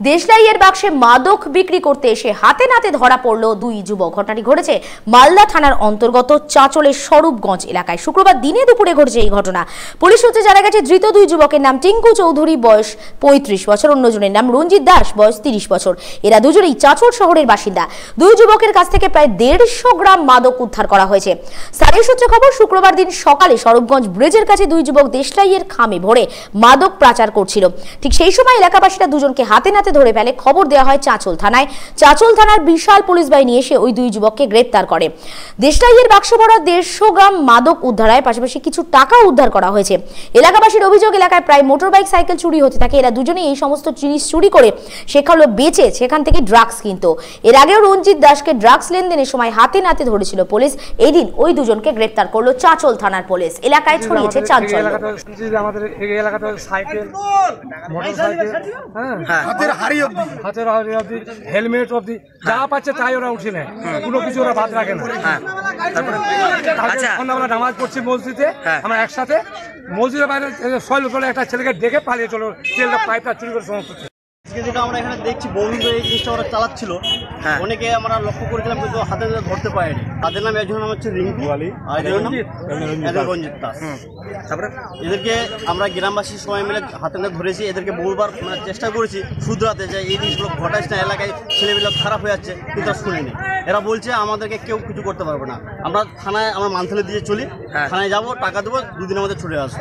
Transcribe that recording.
দেশলাইয়ের বাক্সে মাদক বিক্রি করতে এসে হাতে নাতে ধরা পড়ল দুই যুবক। ঘটনাটি ঘটেছে মালদা থানার অন্তর্গত চাঁচলের স্বরূপগঞ্জ এলাকায়। শুক্রবার দিনে দুপুরে ঘটেছে এই ঘটনা। পুলিশ সূত্রে জানা গেছে, ধৃত দুই যুবকের নাম টিঙ্কু চৌধুরী, বয়স পঁয়ত্রিশ বছর অন্যজনের নাম রঞ্জিত দাস, বয়স তিরিশ বছর। এরা দুজনেই চাঁচল শহরের বাসিন্দা। দুই যুবকের কাছ থেকে প্রায় দেড়শো গ্রাম মাদক উদ্ধার করা হয়েছে। স্থানীয় সূত্রে খবর, শুক্রবার দিন সকালে স্বরূপগঞ্জ ব্রিজের কাছে দুই যুবক দেশলাইয়ের খামে ভরে মাদক পাচার করছিল। ঠিক সেই সময় এলাকাবাসীরা দুজনকে হাতে নাতে ধরে ফেলে খবর দেওয়া হয় চাঁচল থানায়। চাঁচল থানার বিশাল পুলিশ বাহিনী এসে ওই দুই যুবককে গ্রেপ্তার করে। দেশলাইয়ের বাক্স ভরা দেড়শো গ্রাম মাদক উদ্ধার হয় পাশাপাশি কিছু টাকা উদ্ধার করা হয়েছে। এলাকাবাসীর অভিযোগ এলাকায় প্রায় মোটরবাইক সাইকেল চুরি হতে থাকে। এরা দুজনেই এই সমস্ত জিনিস চুরি করে সেখানে বেচে সেখান থেকে ড্রাগস কিনতো। এর আগেও রঞ্জিত দাসকে ড্রাগস লেনদেনের সময় হাতে নাতে ধরেছিল পুলিশ। এই দিন ওই দুজনকে গ্রেপ্তার করল চাঁচল থানার পুলিশ। এলাকায় ছড়িয়েছে চাঞ্চল্য। আমাদের এই এলাকাতে সাইকেল মোটর সাইকেল হ্যাঁ। হাতের হাড়ি অব্দি হাতের হাড়ি অব্দি হেলমেট অব্দি যা পাচ্ছে তাই ওরা উঠে নেয়। কোনো কিছু ওরা বাদ রাখে না। হ্যাঁ। তারপরে? কালকে আচ্ছা। আমরা নামাজ পড়ছি মসজিদে হ্যাঁ। আমরা একসাথে। মসজিদের বাইরে সয়েল করে একটা ছেলেকে ডেকে পালিয়ে চলো। তেলটা পাইপটা চুরি করে সমস্ত। আজকে যেটা আমরা এখানে দেখছি বহুদিন এই জিনিসটা ওরা চালাচ্ছিল হ্যাঁ। অনেকে আমরা লক্ষ্য করেছিলাম কিন্তু হাতে ধরতে পারেনি। তাদের নাম একজন নাম হচ্ছে রিঙ্কু। আর একজনের নাম একজন রঞ্জিত দাস। তারপরে? এদেরকে আমরা গ্রামবাসী সবাই মিলে হাতে ধরে ধরেছি। এদেরকে বহুবার মানে চেষ্টা করেছি শুধরাতে যে এই জিনিসগুলো ঘটাইছে না এলাকায় ছেলেগুলো খারাপ হয়ে যাচ্ছে কিন্তু আর শুনিনি। এরা বলছে আমাদেরকে কেউ কিছু করতে পারবে না। আমরা থানায় আমরা মান্থলি দিয়ে চলি। হ্যাঁ। থানায় যাব টাকা দেবো দুদিনের মধ্যে ছুটে আসব।